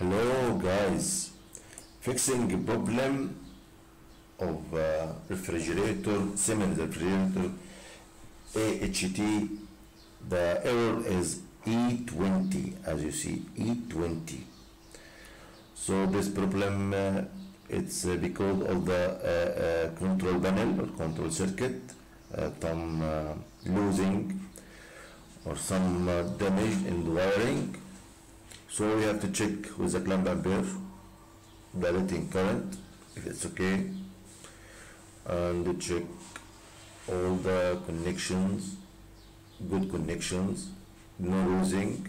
Hello guys, fixing problem of uh, refrigerator, Siemens refrigerator, AHT, the error is E20 as you see, E20. So this problem uh, it's uh, because of the uh, uh, control panel or control circuit, some uh, losing or some damage in the wiring so we have to check with the clamp ampere the rating current if it's okay and check all the connections good connections no losing.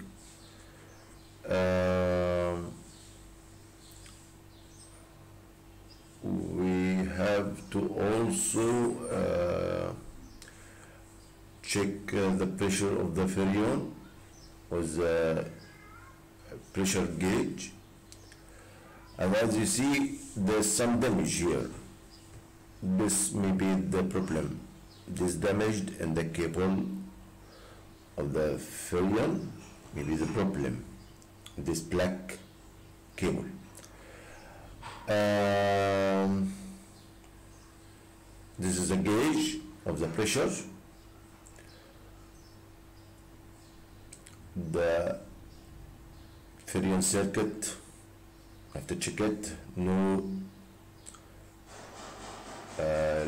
Um, we have to also uh, check uh, the pressure of the Freon with the pressure gauge. And as you see there's some damage here. This may be the problem. This damaged in the cable of the Freon may be the problem. This black cable um, this is a gauge of the pressure. The Freon circuit. Have to check it. No uh,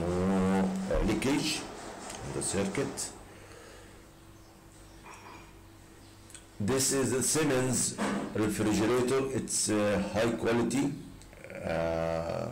no uh, leakage in the circuit. This is a Siemens refrigerator. It's uh, high quality. Uh,